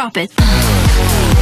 Drop it.